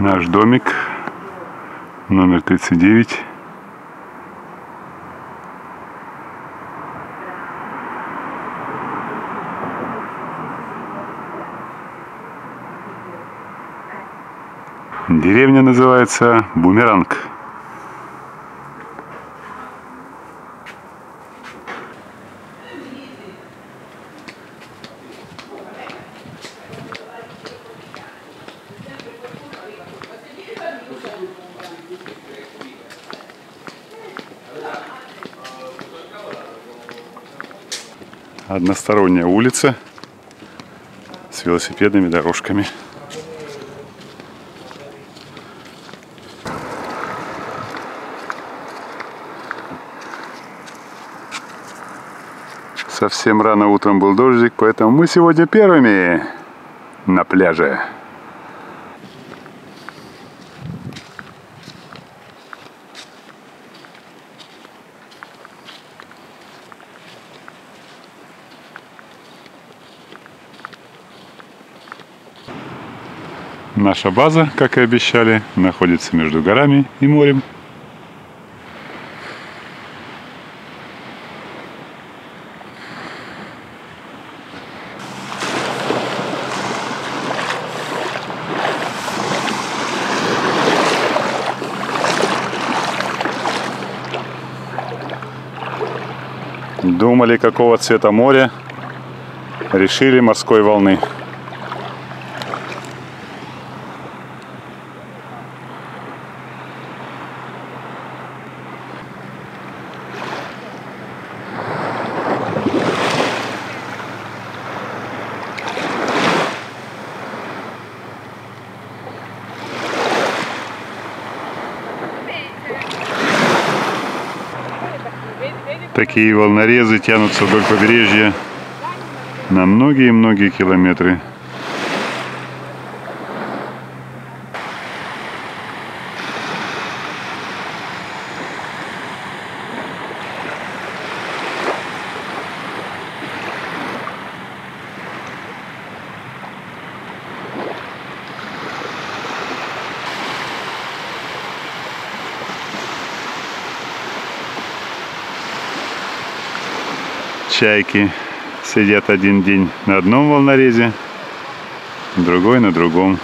Наш домик номер 39. Деревня называется Бумеранг. Односторонняя улица с велосипедными дорожками. Совсем рано утром был дождик, поэтому мы сегодня первыми на пляже. Наша база, как и обещали, находится между горами и морем. Думали, какого цвета море, решили морской волны. Такие волнорезы тянутся вдоль побережья на многие-многие километры. Чайки сидят один день на одном волнорезе, другой на другом.